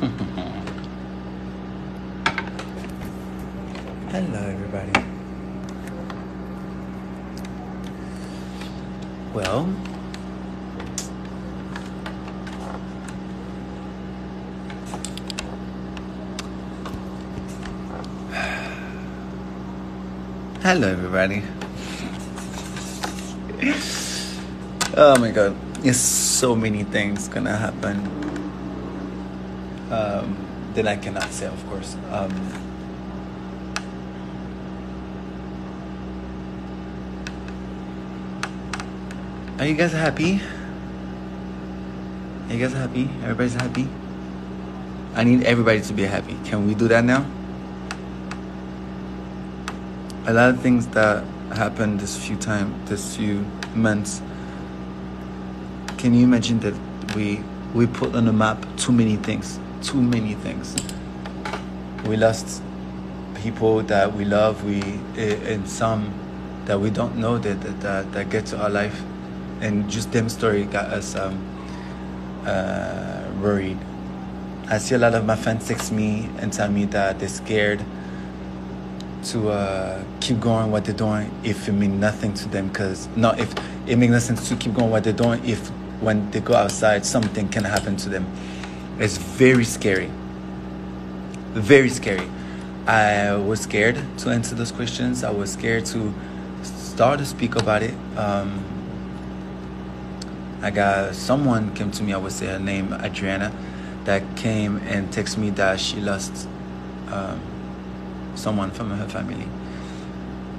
Hello, everybody. Well, hello, everybody. Oh my god, there's so many things gonna happen um, I cannot say, of course. Um, Are you guys happy? Are you guys happy? Everybody's happy? I need everybody to be happy. Can we do that now? A lot of things that happened this few time, this few months. Can you imagine that we we put on the map too many things, too many things. We lost people that we love, we eh, and some that we don't know that that, that, that get to our life and just them story got us um, uh, worried. I see a lot of my friends text me and tell me that they're scared to uh, keep going what they're doing if it means nothing to them. Because no, if it makes no sense to keep going what they're doing if when they go outside something can happen to them. It's very scary. Very scary. I was scared to answer those questions. I was scared to start to speak about it. Um, I got someone came to me. I would say her name Adriana, that came and texted me that she lost um, someone from her family,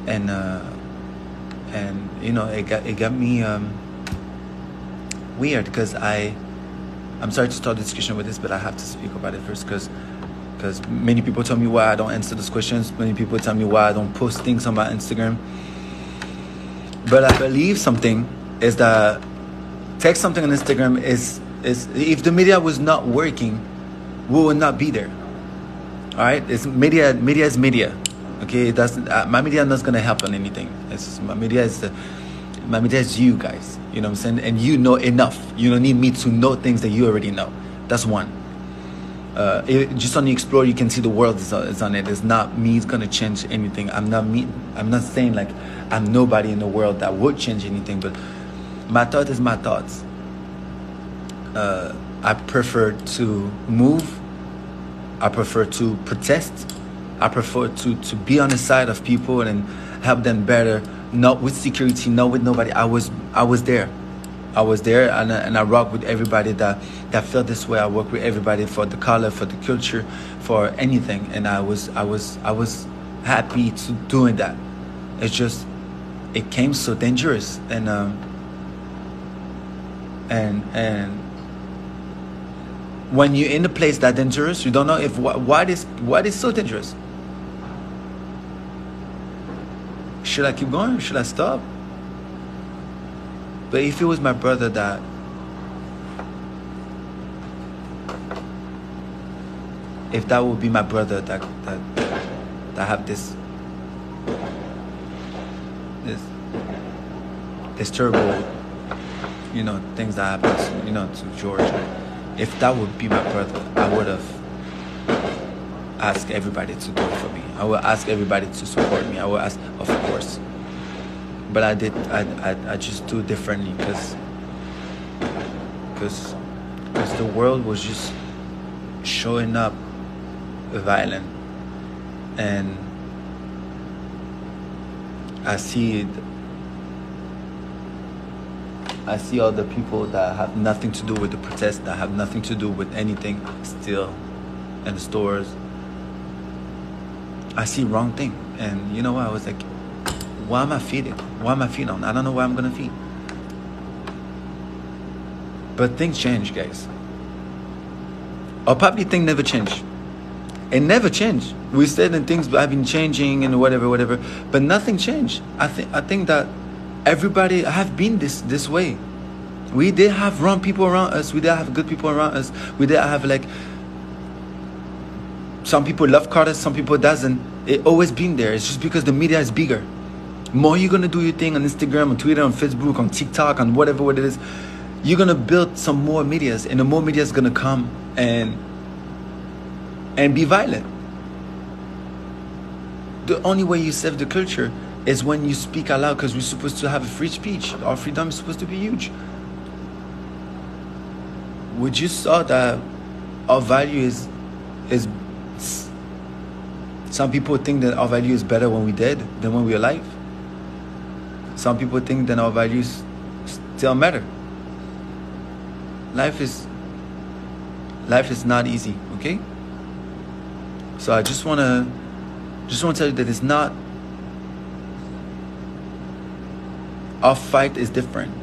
and uh, and you know it got it got me um, weird because I I'm sorry to start the discussion with this, but I have to speak about it first because because many people tell me why I don't answer those questions. Many people tell me why I don't post things on my Instagram. But I believe something is that text something on Instagram is is if the media was not working, we would not be there. All right, it's media. Media is media. Okay, it doesn't. Uh, my media is not gonna help on anything. It's my media is the, my media is you guys. You know what I'm saying? And you know enough. You don't need me to know things that you already know. That's one. Uh, it, just on the Explorer, you can see the world is, is on it. It's not me. It's gonna change anything. I'm not me. I'm not saying like I'm nobody in the world that would change anything, but my thought is my thoughts. Uh, I prefer to move. I prefer to protest. I prefer to, to be on the side of people and help them better. Not with security, not with nobody. I was I was there. I was there and I, and I rock with everybody that, that felt this way. I work with everybody for the color, for the culture, for anything. And I was I was I was happy to doing that. It's just it came so dangerous and um, and and when you're in a place that dangerous, you don't know if what, what is what is so dangerous. Should I keep going? Should I stop? But if it was my brother that if that would be my brother that that that have this this this terrible you know things that happens you know to George if that would be my brother I would have asked everybody to it for me. I will ask everybody to support me. I will ask of course. But I did I, I, I just do differently because because because the world was just showing up violent. And I see it. I see all the people that have nothing to do with the protest that have nothing to do with anything still in the stores I see wrong thing and you know what I was like why am I feeding? Why am I feeding on? I don't know why I'm gonna feed. But things change, guys. Or probably things never change. It never changed. We said that things have been changing and whatever, whatever, but nothing changed. I think I think that everybody have been this this way. We did have wrong people around us. We did have good people around us. We did have like some people love Carter, some people doesn't. It always been there. It's just because the media is bigger more you're gonna do your thing on Instagram, on Twitter, on Facebook, on TikTok, on whatever what it is, you're gonna build some more medias, and the more media is gonna come, and and be violent. The only way you save the culture is when you speak aloud because we're supposed to have a free speech. Our freedom is supposed to be huge. Would you saw that our value is is some people think that our value is better when we're dead than when we're alive. Some people think that our values still matter. Life is life is not easy, okay? So I just wanna just wanna tell you that it's not our fight is different.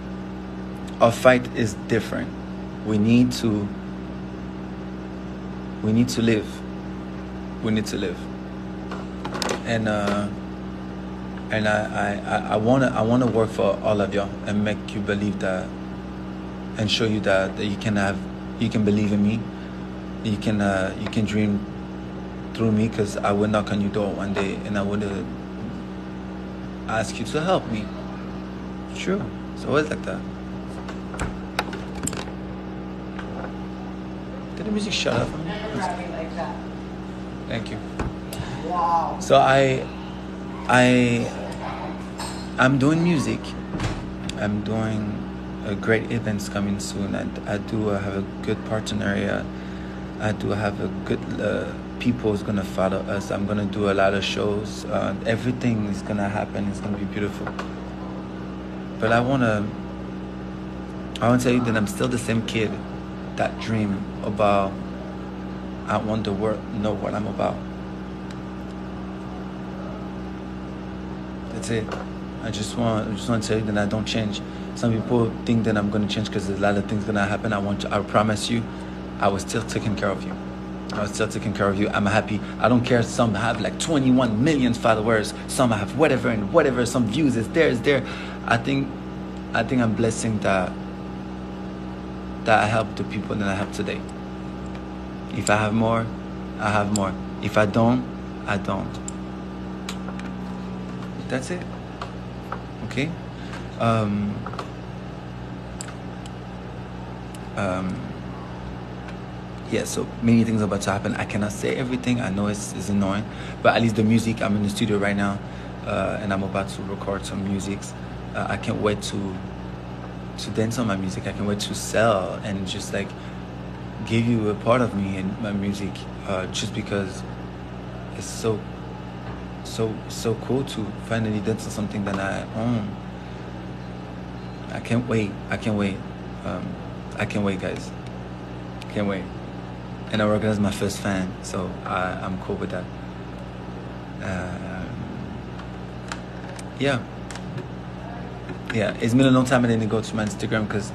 Our fight is different. We need to we need to live. We need to live. And uh and I, I, I wanna I wanna work for all of y'all and make you believe that and show you that, that you can have you can believe in me. You can uh, you can dream through me because I will knock on your door one day and I would uh, ask you to help me. True. It's always like that. Did the music shut up? Thank you. Wow. So I, I, I'm doing music. I'm doing a great events coming soon. I, I do have a good partner. I do have a good uh, people is gonna follow us. I'm gonna do a lot of shows. Uh, everything is gonna happen. It's gonna be beautiful. But I wanna, I wanna tell you that I'm still the same kid that dream about. I want the world know what I'm about. That's it. I just want, I just want to tell you that I don't change. Some people think that I'm gonna change because a lot of things gonna happen. I want, to, I promise you, I was still taking care of you. I was still taking care of you. I'm happy. I don't care. Some have like 21 million followers. Some have whatever and whatever. Some views is there, is there. I think, I think I'm blessing that. That I help the people that I have today. If I have more, I have more. If I don't, I don't. That's it. Okay. Um, um, yeah, so many things are about to happen. I cannot say everything. I know it's, it's annoying, but at least the music. I'm in the studio right now, uh, and I'm about to record some music. Uh, I can't wait to to dance on my music. I can't wait to sell and just like give you a part of me in my music, uh, just because it's so so so cool to finally dance on something that I own. I can't wait. I can't wait. Um, I can't wait, guys. Can't wait. And I recognize my first fan, so I, I'm cool with that. Um, yeah. Yeah, it's been a long time I didn't go to my Instagram because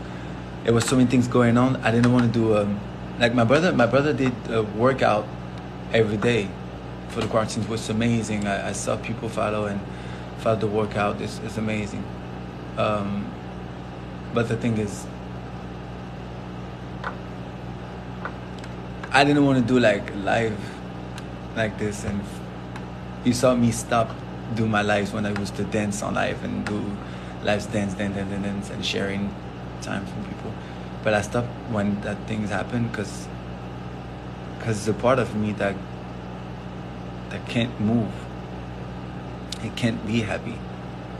there was so many things going on. I didn't want to do um, like my brother. My brother did a workout every day for the quarantine, was amazing. I, I saw people follow and follow the workout. It's, it's amazing. Um, but the thing is, I didn't want to do like live like this, and you saw me stop do my lives when I used to dance on live and do lives dance, dance, dance, dance, dance, and sharing time from people. But I stopped when that things happen because because it's a part of me that that can't move. It can't be happy.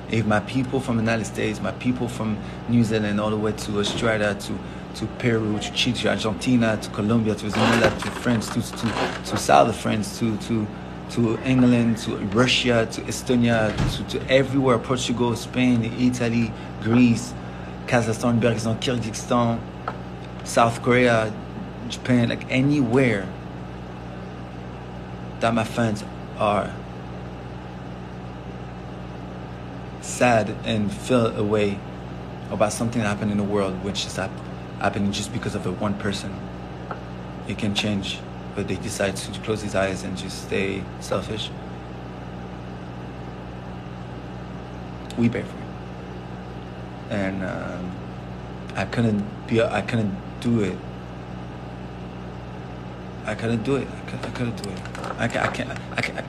If my people from the United States, my people from New Zealand, all the way to Australia, to to Peru, to Chile, to Argentina, to Colombia, to Venezuela, to France, to to, to South France, to to to England, to Russia, to Estonia, to, to everywhere, Portugal, Spain, Italy, Greece, Kazakhstan, Kyrgyzstan, South Korea, Japan, like anywhere that my fans are sad and feel a way about something that happened in the world, which is happening just because of a one person. It can change, but they decide to close his eyes and just stay selfish. We pay for it, and um, I couldn't be. I couldn't do it. I couldn't do it. I, could, I couldn't do it. I can't. I can't. I can't.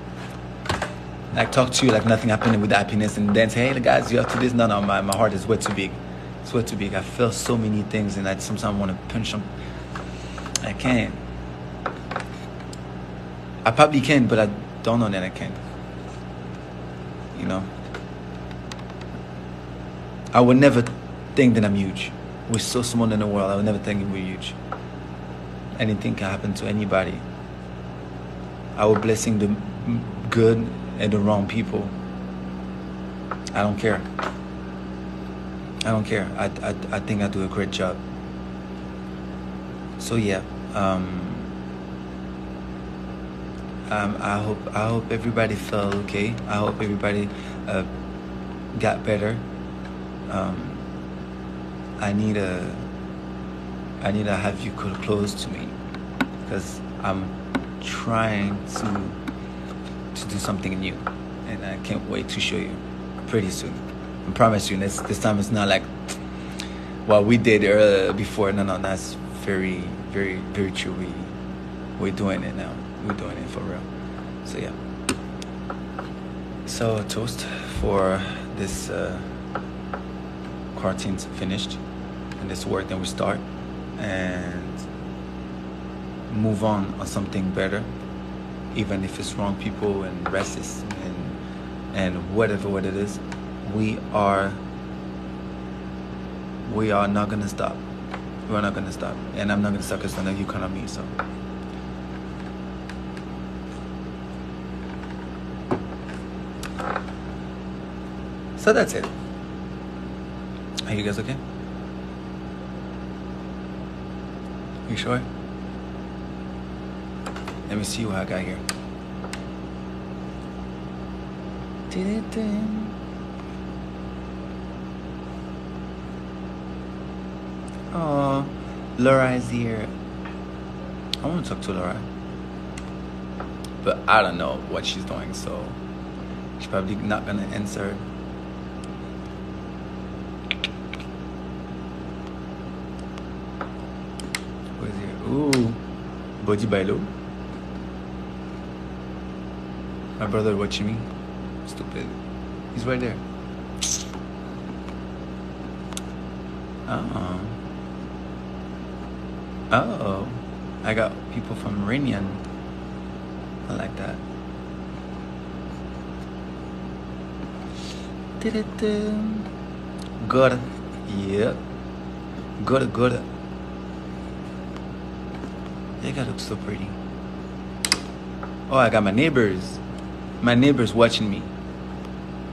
Like talk to you like nothing happened with happiness, and then say, "Hey, guys, you have to this." No, no, my, my heart is way too big. It's way too big. I feel so many things, and I sometimes want to punch them. I can't. I probably can, but I don't know that I can. You know? I would never think that I'm huge. We're so small in the world, I would never think we're huge. Anything can happen to anybody. Our blessing the good and the wrong people. I don't care. I don't care. I, I, I think I do a great job. So yeah, um, um, I hope I hope everybody felt okay. I hope everybody uh, got better. Um, I need a I need to have you close to me because I'm trying to to do something new, and I can't wait to show you pretty soon. I promise you. This this time it's not like what we did earlier before. No, no, that's very, very, very true. We we're doing it now. We're doing it for real. So yeah. So toast for this uh, quarantine's finished and this work. Then we start and move on on something better, even if it's wrong people and racist and and whatever what it is. We are we are not gonna stop. We're not gonna stop, and I'm not gonna stop because I know you count on me. So. So that's it. Are you guys okay? You sure? Let me see what I got here. Did it then? Oh, Laura is here. I want to talk to Laura. But I don't know what she's doing, so she's probably not gonna answer. Who is here? Ooh, Boji Bailo. My brother watching me. Stupid. He's right there. Oh. Oh. I got people from Rinian. I like that. Good. Yeah. Good, good. They got look so pretty. Oh, I got my neighbors. My neighbors watching me.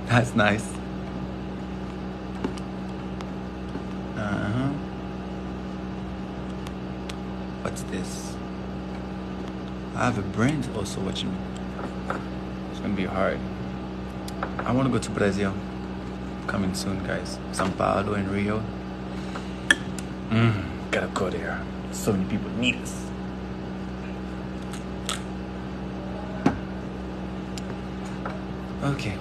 That's nice. Uh-huh. What's this? I have a brand also watching me. It's gonna be hard. I wanna go to Brazil. Coming soon, guys. São Paulo and Rio. Mm, gotta go there. So many people need us. Okay.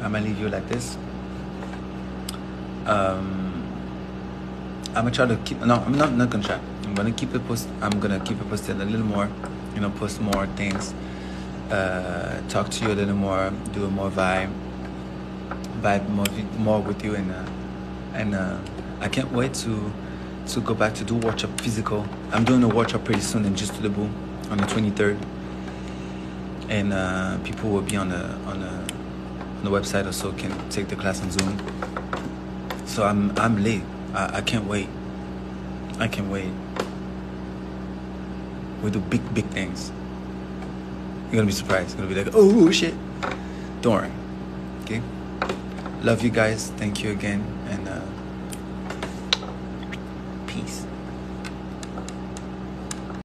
I'm gonna leave you like this. Um, I'm gonna try to keep. No, I'm not not gonna try. I'm gonna keep it post. I'm gonna keep it posted a little more. You know, post more things. Uh, talk to you a little more. Do a more vibe. Vibe more more with you and uh, and uh, I can't wait to to go back to do workshop physical. I'm doing a workshop pretty soon in Juste Debout on the 23rd, and uh, people will be on the on the on the website can take the class on Zoom. So I'm I'm late. I, I can't wait. I can't wait. We do big big things. You're gonna be surprised. You're gonna be like, oh shit. Don't worry. Okay. Love you guys. Thank you again, and uh.